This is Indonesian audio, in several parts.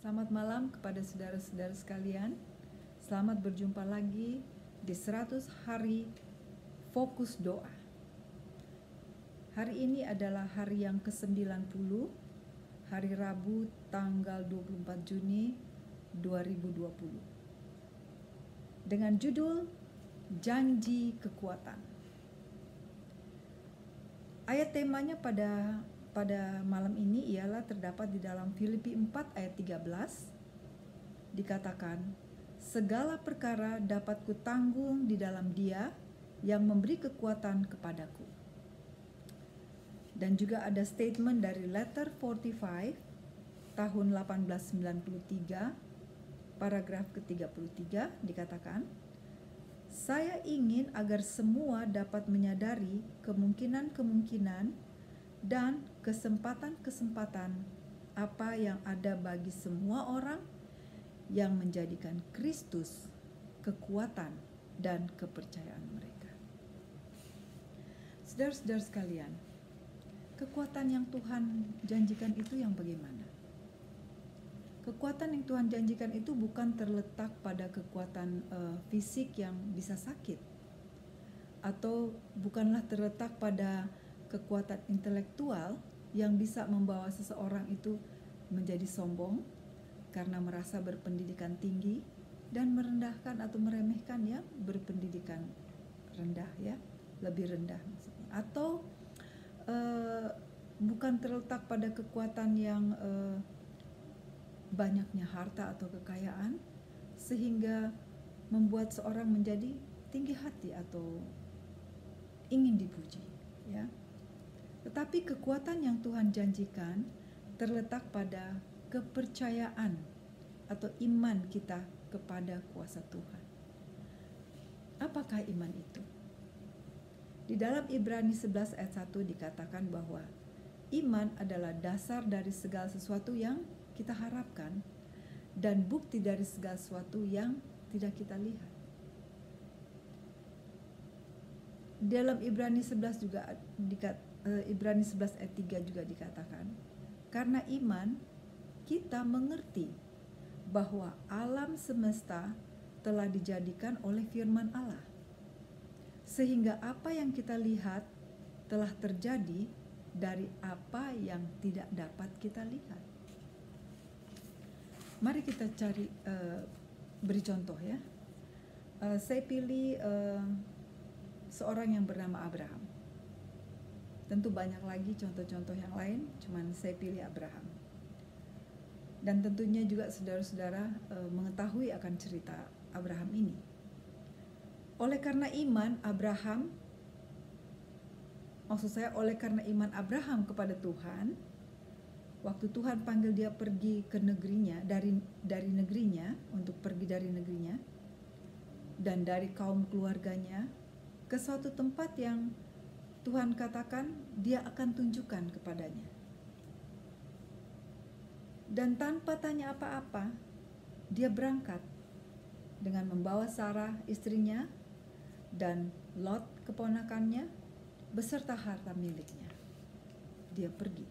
Selamat malam kepada saudara-saudara sekalian. Selamat berjumpa lagi di 100 hari fokus doa. Hari ini adalah hari yang ke-90, hari Rabu tanggal 24 Juni 2020. Dengan judul Janji Kekuatan. Ayat temanya pada pada malam ini ialah terdapat di dalam Filipi 4 ayat 13 dikatakan segala perkara dapat kutanggung di dalam Dia yang memberi kekuatan kepadaku. Dan juga ada statement dari Letter 45 tahun 1893 paragraf ke-33 dikatakan saya ingin agar semua dapat menyadari kemungkinan-kemungkinan dan kesempatan-kesempatan apa yang ada bagi semua orang yang menjadikan Kristus kekuatan dan kepercayaan mereka. Saudara-saudara sekalian, kekuatan yang Tuhan janjikan itu yang bagaimana? Kekuatan yang Tuhan janjikan itu bukan terletak pada kekuatan uh, fisik yang bisa sakit, atau bukanlah terletak pada kekuatan intelektual yang bisa membawa seseorang itu menjadi sombong karena merasa berpendidikan tinggi dan merendahkan atau meremehkan ya berpendidikan rendah ya lebih rendah maksudnya. Atau uh, bukan terletak pada kekuatan yang uh, banyaknya harta atau kekayaan sehingga membuat seorang menjadi tinggi hati atau ingin dipuji ya tetapi kekuatan yang Tuhan janjikan terletak pada kepercayaan atau iman kita kepada kuasa Tuhan. Apakah iman itu? Di dalam Ibrani 11 ayat 1 dikatakan bahwa iman adalah dasar dari segala sesuatu yang kita harapkan dan bukti dari segala sesuatu yang tidak kita lihat. Dalam Ibrani 11 juga Ibrani 11 ayat 3 juga dikatakan, karena iman kita mengerti bahwa alam semesta telah dijadikan oleh firman Allah. Sehingga apa yang kita lihat telah terjadi dari apa yang tidak dapat kita lihat. Mari kita cari uh, beri contoh ya. Uh, saya pilih uh, seorang yang bernama Abraham. Tentu banyak lagi contoh-contoh yang lain, cuman saya pilih Abraham. Dan tentunya juga saudara-saudara e, mengetahui akan cerita Abraham ini. Oleh karena iman Abraham, maksud saya oleh karena iman Abraham kepada Tuhan, waktu Tuhan panggil dia pergi ke negerinya dari dari negerinya untuk pergi dari negerinya dan dari kaum keluarganya ke suatu tempat yang Tuhan katakan dia akan tunjukkan kepadanya. Dan tanpa tanya apa-apa, dia berangkat dengan membawa Sarah istrinya dan Lot keponakannya beserta harta miliknya. Dia pergi.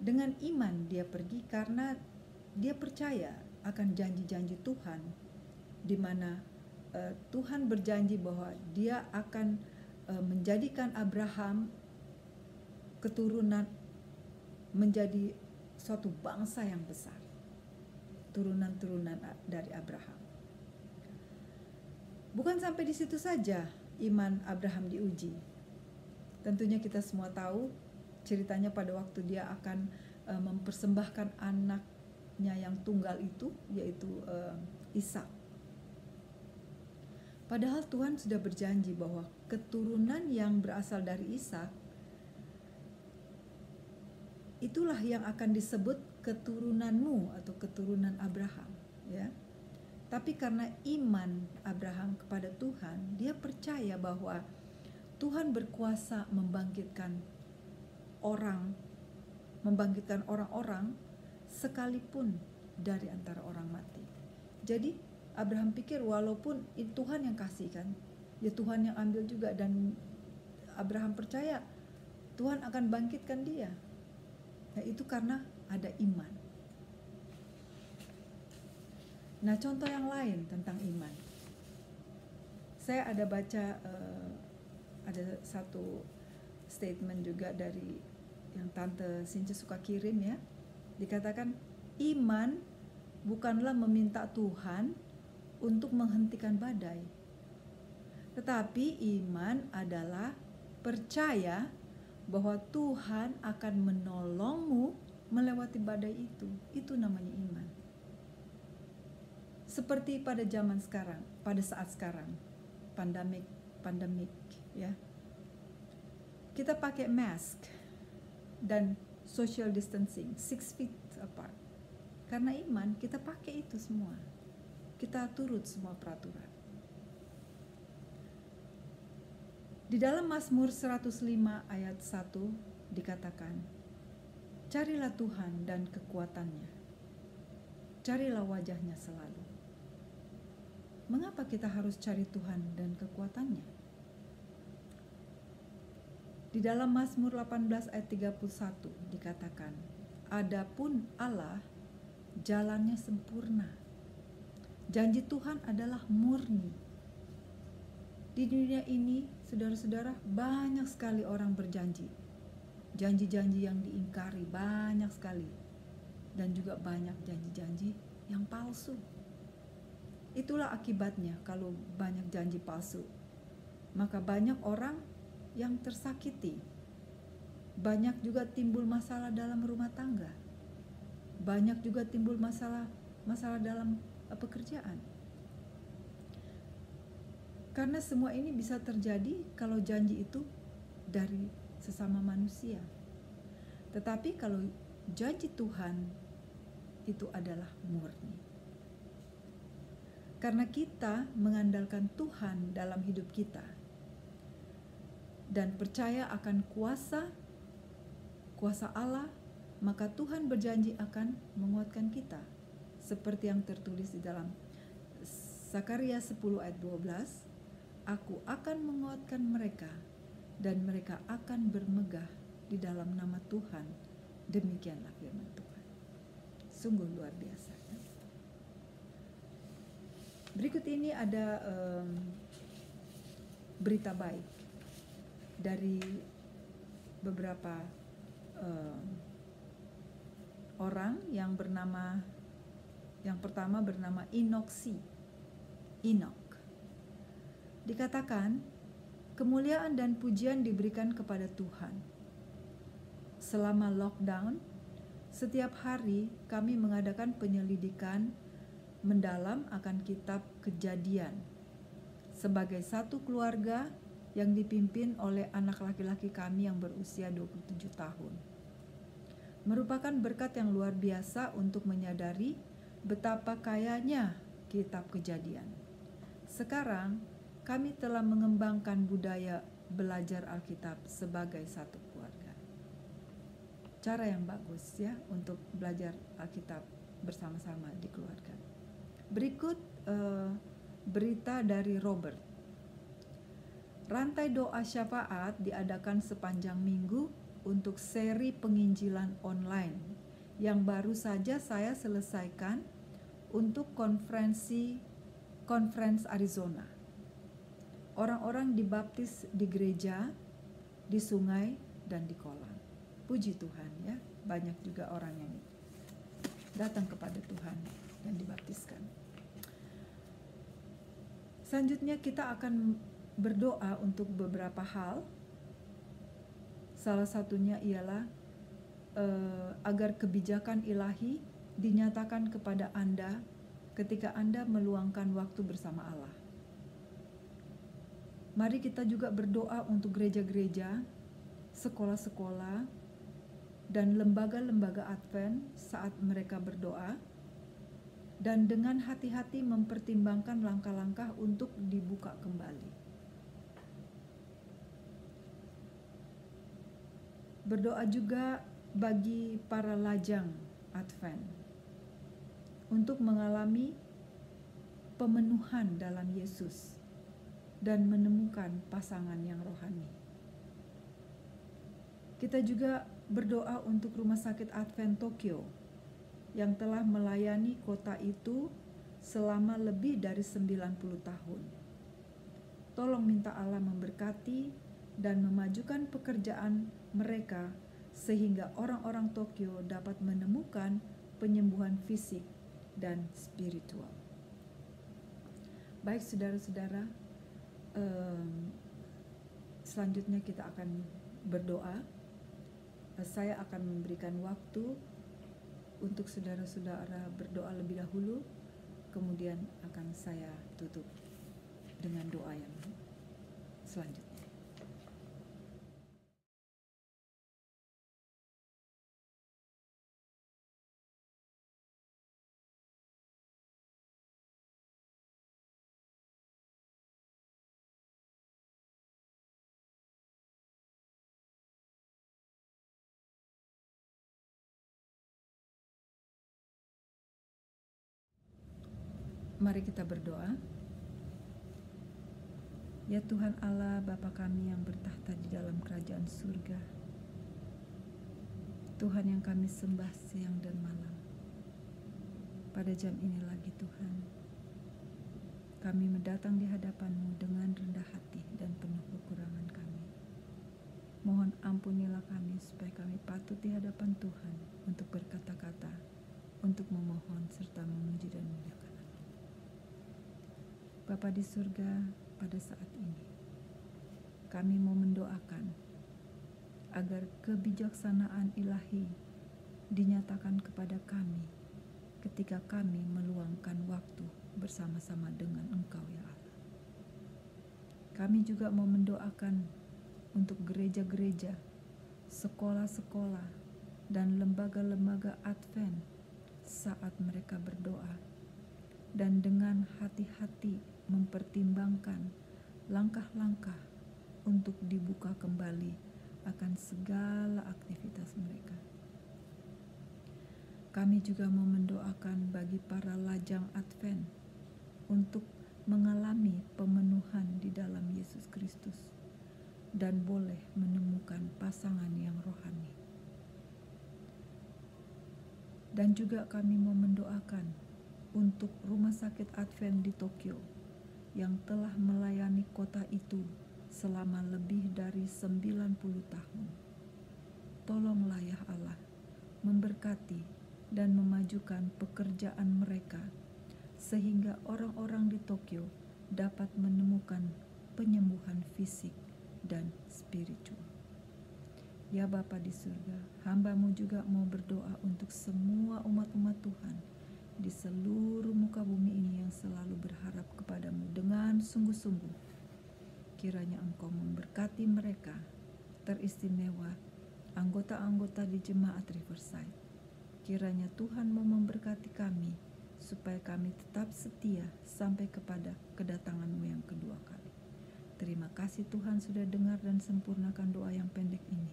Dengan iman dia pergi karena dia percaya akan janji-janji Tuhan di mana uh, Tuhan berjanji bahwa dia akan menjadikan Abraham keturunan menjadi suatu bangsa yang besar. Turunan-turunan dari Abraham. Bukan sampai di situ saja iman Abraham diuji. Tentunya kita semua tahu ceritanya pada waktu dia akan uh, mempersembahkan anaknya yang tunggal itu yaitu uh, Ishak Padahal Tuhan sudah berjanji bahwa keturunan yang berasal dari Ishak itulah yang akan disebut keturunanmu atau keturunan Abraham, ya. Tapi karena iman Abraham kepada Tuhan, dia percaya bahwa Tuhan berkuasa membangkitkan orang, membangkitkan orang-orang sekalipun dari antara orang mati. Jadi Abraham pikir walaupun Tuhan yang kasih kan, ya Tuhan yang ambil juga dan Abraham percaya Tuhan akan bangkitkan dia. Nah, itu karena ada iman. Nah, contoh yang lain tentang iman. Saya ada baca uh, ada satu statement juga dari yang tante Sinci suka kirim ya. Dikatakan iman bukanlah meminta Tuhan untuk menghentikan badai. Tetapi iman adalah percaya bahwa Tuhan akan menolongmu melewati badai itu. Itu namanya iman. Seperti pada zaman sekarang, pada saat sekarang, pandemik, pandemik, ya. Kita pakai mask dan social distancing, six feet apart. Karena iman, kita pakai itu semua. Kita turut semua peraturan. Di dalam Mazmur 105 ayat 1 dikatakan, Carilah Tuhan dan kekuatannya. Carilah wajahnya selalu. Mengapa kita harus cari Tuhan dan kekuatannya? Di dalam Mazmur 18 ayat 31 dikatakan, Adapun Allah jalannya sempurna. Janji Tuhan adalah murni. Di dunia ini, saudara-saudara, banyak sekali orang berjanji. Janji-janji yang diingkari banyak sekali. Dan juga banyak janji-janji yang palsu. Itulah akibatnya kalau banyak janji palsu. Maka banyak orang yang tersakiti. Banyak juga timbul masalah dalam rumah tangga. Banyak juga timbul masalah masalah dalam eh, pekerjaan. Karena semua ini bisa terjadi kalau janji itu dari sesama manusia. Tetapi kalau janji Tuhan itu adalah murni. Karena kita mengandalkan Tuhan dalam hidup kita dan percaya akan kuasa kuasa Allah, maka Tuhan berjanji akan menguatkan kita. Seperti yang tertulis di dalam Sakaria 10 ayat 12, Aku akan menguatkan mereka dan mereka akan bermegah di dalam nama Tuhan. Demikianlah firman Tuhan. Sungguh luar biasa. Ya? Berikut ini ada um, berita baik dari beberapa um, orang yang bernama yang pertama bernama Inoksi. Inok. Dikatakan, kemuliaan dan pujian diberikan kepada Tuhan. Selama lockdown, setiap hari kami mengadakan penyelidikan mendalam akan kitab Kejadian sebagai satu keluarga yang dipimpin oleh anak laki-laki kami yang berusia 27 tahun. Merupakan berkat yang luar biasa untuk menyadari betapa kayanya kitab Kejadian. Sekarang kami telah mengembangkan budaya belajar Alkitab sebagai satu keluarga. Cara yang bagus ya untuk belajar Alkitab bersama-sama di keluarga. Berikut uh, berita dari Robert. Rantai doa syafaat diadakan sepanjang minggu untuk seri penginjilan online yang baru saja saya selesaikan untuk konferensi Conference Arizona orang-orang dibaptis di gereja, di sungai, dan di kolam. Puji Tuhan ya, banyak juga orang yang datang kepada Tuhan dan dibaptiskan. Selanjutnya kita akan berdoa untuk beberapa hal. Salah satunya ialah uh, agar kebijakan ilahi dinyatakan kepada Anda ketika Anda meluangkan waktu bersama Allah. Mari kita juga berdoa untuk gereja-gereja, sekolah-sekolah, dan lembaga-lembaga Advent saat mereka berdoa, dan dengan hati-hati mempertimbangkan langkah-langkah untuk dibuka kembali. Berdoa juga bagi para lajang Advent untuk mengalami pemenuhan dalam Yesus dan menemukan pasangan yang rohani. Kita juga berdoa untuk Rumah Sakit Advent Tokyo yang telah melayani kota itu selama lebih dari 90 tahun. Tolong minta Allah memberkati dan memajukan pekerjaan mereka sehingga orang-orang Tokyo dapat menemukan penyembuhan fisik dan spiritual. Baik saudara-saudara, selanjutnya kita akan berdoa. Saya akan memberikan waktu untuk saudara-saudara berdoa lebih dahulu, kemudian akan saya tutup dengan doa yang selanjutnya. Mari kita berdoa. Ya Tuhan Allah, Bapa kami yang bertahta di dalam kerajaan surga. Tuhan yang kami sembah siang dan malam. Pada jam ini lagi Tuhan, kami mendatang di hadapan-Mu dengan rendah hati dan penuh kekurangan kami. Mohon ampunilah kami supaya kami patut di hadapan Tuhan untuk berkata-kata, untuk memohon serta memuji dan memuliakan. Bapa di surga, pada saat ini kami mau mendoakan agar kebijaksanaan ilahi dinyatakan kepada kami ketika kami meluangkan waktu bersama-sama dengan Engkau ya Allah. Kami juga mau mendoakan untuk gereja-gereja, sekolah-sekolah, dan lembaga-lembaga Advent saat mereka berdoa dan dengan hati-hati mempertimbangkan langkah-langkah untuk dibuka kembali akan segala aktivitas mereka. Kami juga mau mendoakan bagi para lajang Advent untuk mengalami pemenuhan di dalam Yesus Kristus dan boleh menemukan pasangan yang rohani. Dan juga kami mau mendoakan untuk rumah sakit Advent di Tokyo yang telah melayani kota itu selama lebih dari 90 tahun. Tolonglah ya Allah, memberkati dan memajukan pekerjaan mereka sehingga orang-orang di Tokyo dapat menemukan penyembuhan fisik dan spiritual. Ya Bapa di surga, hambamu juga mau berdoa untuk semua umat-umat Tuhan di seluruh muka bumi ini yang selalu berharap kepadamu dengan sungguh-sungguh. Kiranya engkau memberkati mereka, teristimewa anggota-anggota di jemaat Riverside. Kiranya Tuhan mau memberkati kami, supaya kami tetap setia sampai kepada kedatanganmu yang kedua kali. Terima kasih Tuhan sudah dengar dan sempurnakan doa yang pendek ini.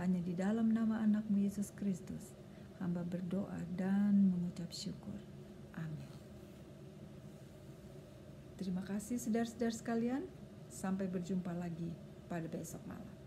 Hanya di dalam nama anakmu Yesus Kristus hamba berdoa dan mengucap syukur. Amin. Terima kasih saudara-saudara sekalian. Sampai berjumpa lagi pada besok malam.